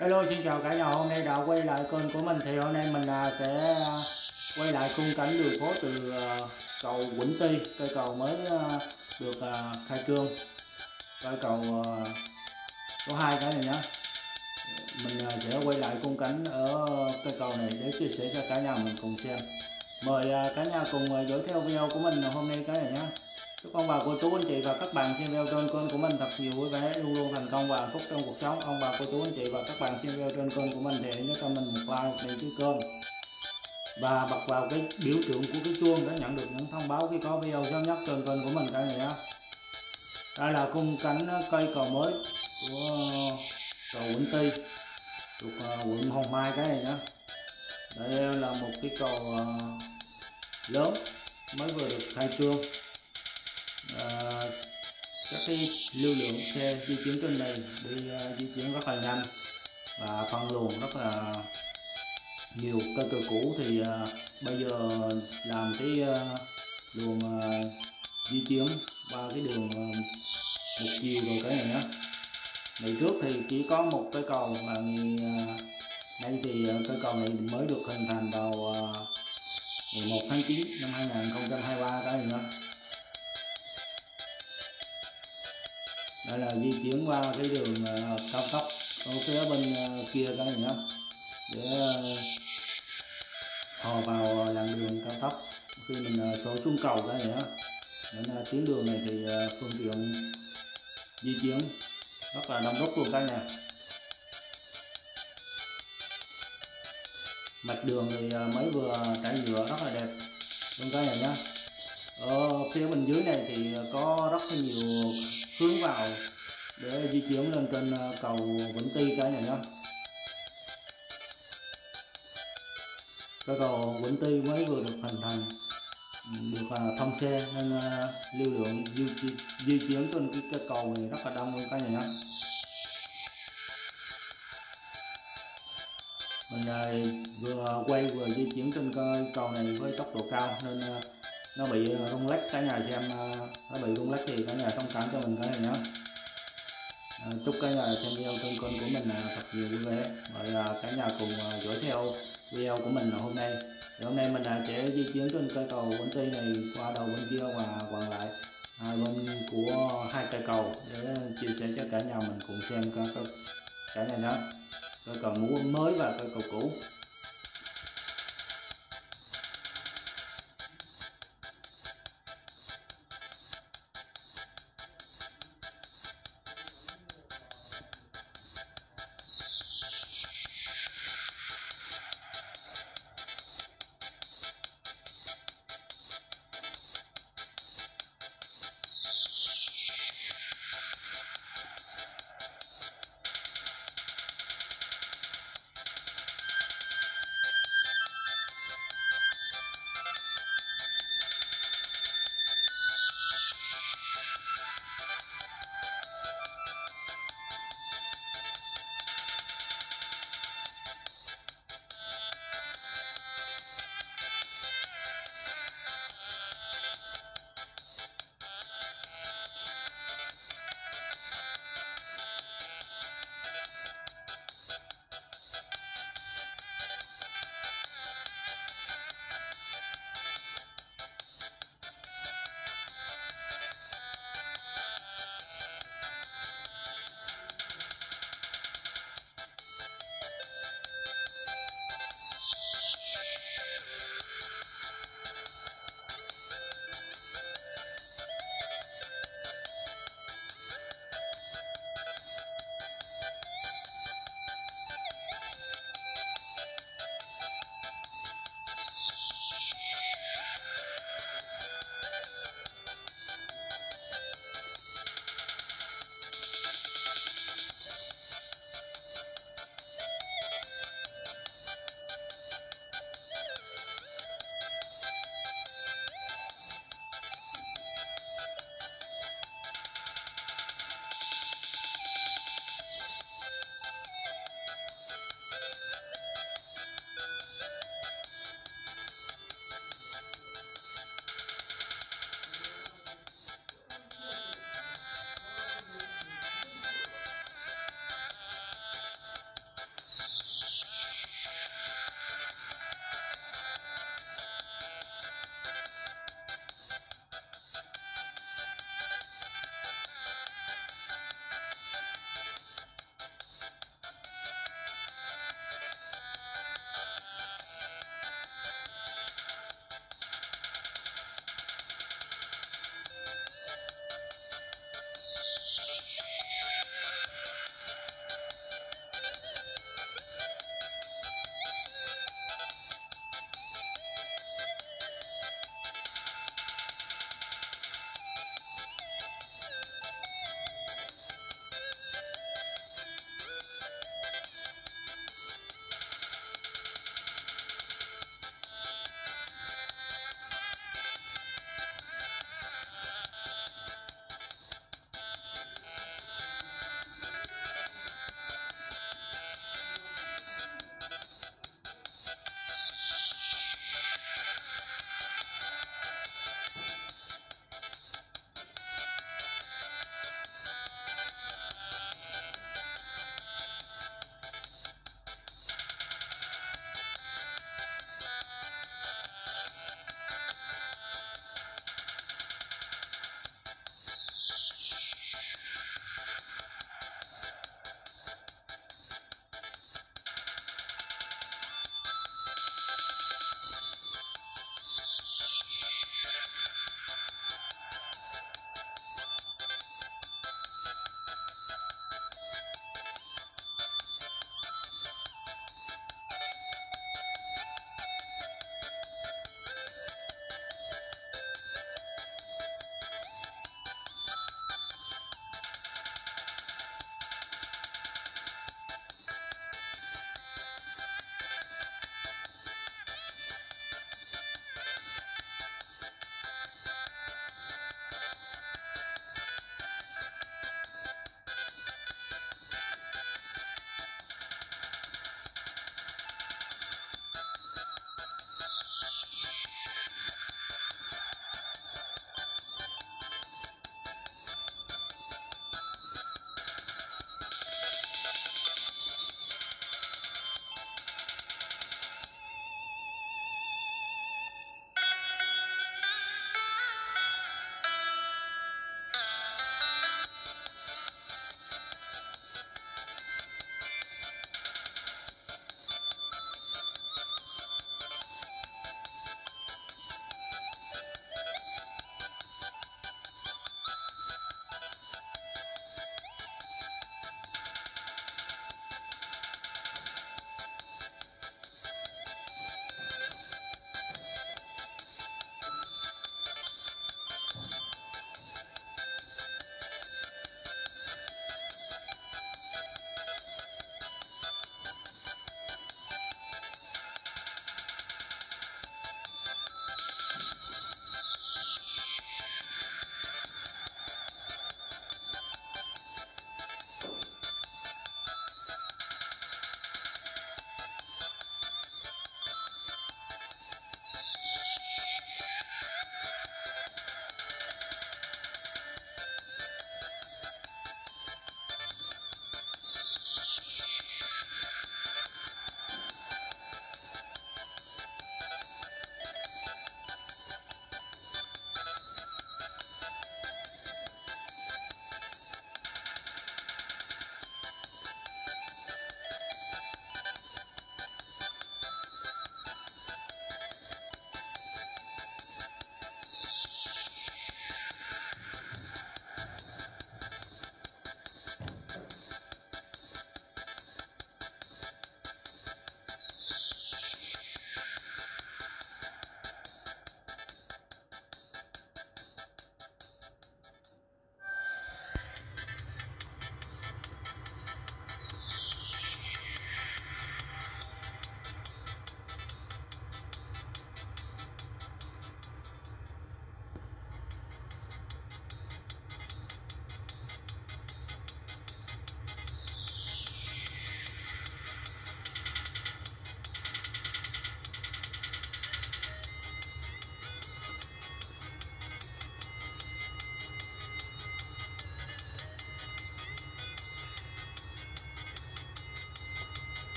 Hello, xin chào cả nhà. Hôm nay đã quay lại kênh của mình thì hôm nay mình à, sẽ à, quay lại khung cảnh đường phố từ à, cầu Quỳnh Ti, cây cầu mới được khai trương. Cây cầu số hai cái này nhé mình sẽ quay lại khung cảnh ở cây cầu này để chia sẻ cho cả nhà mình cùng xem. Mời cả nhà cùng dõi theo video của mình hôm nay cái này nhé chúc ông bà cô chú, anh chị và các bạn xem video trên kênh của mình thật nhiều vui vẻ, luôn luôn thành công và hạnh phúc trong cuộc sống. Ông bà cô chú, anh chị và các bạn xem video trên kênh của mình thì hãy nhớ cho mình một like một đăng ký kênh và bật vào cái biểu tượng của cái chuông để nhận được những thông báo khi có video sớm nhất trên kênh của mình cả này nhé đây là khung cảnh ờ, cây cầu mới của ờ, cầu Vĩnh Tây, thuộc ờ, quận Hồng Mai cái này nhé đây là một cái cầu lớn, mới vừa được khai trương. Ờ, các cái lưu lượng xe di chuyển trên này đi uh, di chuyển rất là nhanh và phân luồng rất là nhiều cơ cơ cũ thì uh, bây giờ làm cái uh, luồng uh, di chuyển qua cái đường uh, một chiều rồi cái này nhé ngày trước thì chỉ có một cái cầu mà ngày uh, nay thì uh, cái cầu này mới được hình thành vào uh, ngày 1 tháng 9 năm 2023 cái này nữa hay là di chuyển qua cái đường uh, cao tốc. Ở phía bên uh, kia các bạn nhá. Để uh, hò vào làn đường cao tốc. Khi mình uh, xuống cầu các bạn nhá nên uh, tuyến đường này thì uh, phương tiện di chuyển rất là đông đúc luôn các nhà. mặt đường thì mới vừa trải nhựa rất là đẹp luôn các nhà nhé ở phía bên dưới này thì có rất là nhiều hướng vào để di chuyển lên trên ờ, cầu Vĩnh Tuy cái này nhá. Cái cầu Vĩnh Tuy mới vừa được hình thành được ờ, thông xe nên ờ, lưu lượng di, di, di chuyển trên cái, cái cầu này rất là đông luôn cái này nhá. Mình vừa quay vừa di chuyển trên cầu này với tốc độ cao nên nó bị ờ, rung lắc cả nhà xem ờ, nó bị rung lắc thì cả nhà thông cảm cho mình cái này nhé à, ờ, chúc cả nhà xem video kênh kênh của mình thật nhiều vui vẻ. Mời cả nhà cùng dõi theo video của mình hôm nay. Thì hôm nay mình sẽ di chuyển trên cây cầu bên tây này qua đầu bên kia và còn lại hai bên của hai cây cầu để chia sẻ cho cả nhà mình cùng xem cái cả nhà đó cây cầu mới và cây cầu cũ.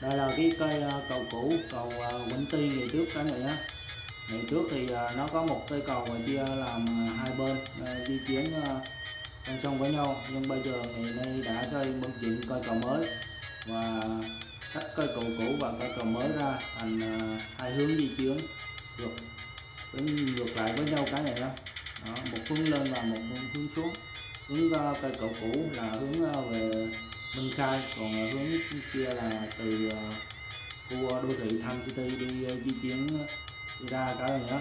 Đây là cái cây ờ, cầu cũ cầu Vĩnh Tuy ngày trước cả người nhé ngày trước thì ờ, nó có một cây cầu mà chia làm ờ, hai bên di chuyển song song với nhau. Nhưng bây giờ ngày nay đã xây bưng chuyển cây cầu mới và tách cây cầu cũ và cây cầu mới ra thành hai hướng di chuyển ngược ngược lại với nhau cái này đó, đó một hướng lên và một hướng xuống. Hướng cây cầu cũ là hướng về Minh Khai. Còn ờ, hướng kia là từ ờ, khu ờ, đô thị Tham City đi di chuyển đi ra cái nữa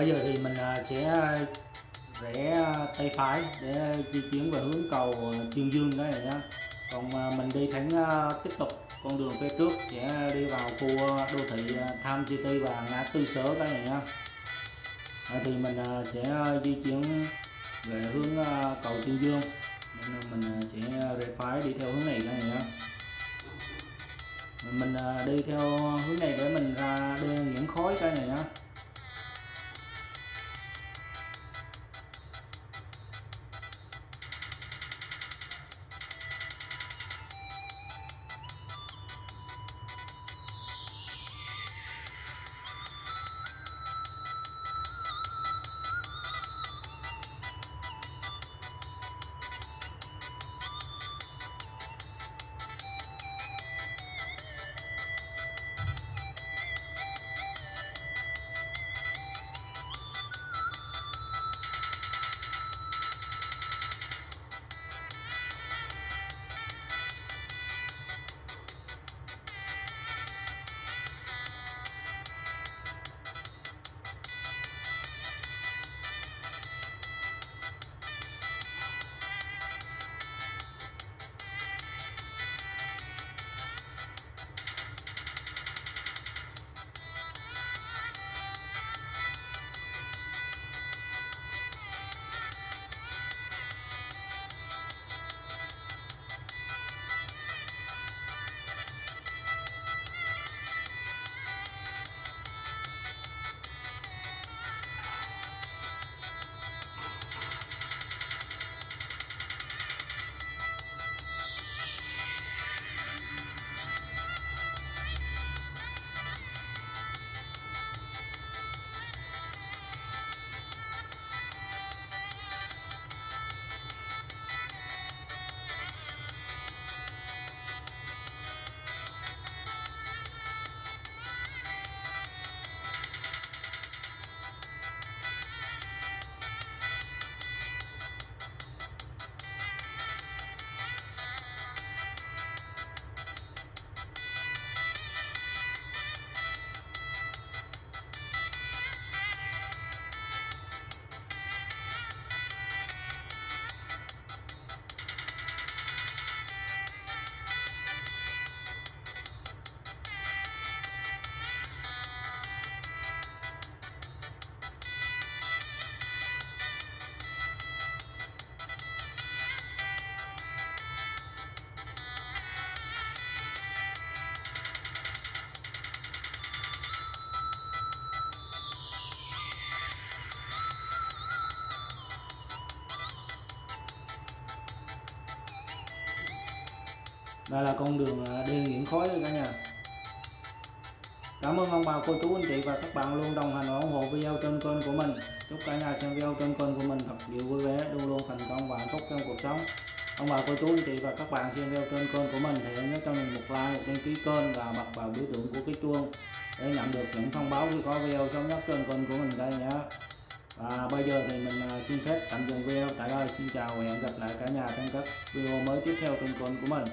bây giờ thì mình à, sẽ à, rẽ à, tay phải để di chuyển về hướng cầu Trương Dương đó này nhá còn mình đi thẳng tiếp tục con đường phía trước sẽ đi vào khu đô thị Tham City và ngã tư sở cái này nhá thì mình sẽ di chuyển về hướng cầu Trương Dương. Nên mình sẽ rẽ phải đi theo hướng này cái này nhá mình đi theo hướng này để mình ra đường những khói cái này nhá đây là con đường à, đi Nguyễn Khói cả nhà. Cảm ơn ông bà cô chú anh chị và các bạn luôn đồng hành và ủng hộ video trên kênh của mình. Chúc cả nhà xem video trên kênh của mình thật nhiều vui vẻ, luôn luôn thành công và hạnh phúc trong cuộc sống. Ông bà cô chú anh chị và các bạn xem video trên kênh của mình thì nhớ cho mình một like, một đăng ký kênh và bật vào biểu tượng của cái chuông để nhận được những thông báo khi có video sớm nhất trên kênh của mình đây nhé. Và bây giờ thì mình à, xin phép tạm dừng video. Tại đây xin chào và hẹn gặp lại cả nhà trong các video mới tiếp theo trên kênh của mình.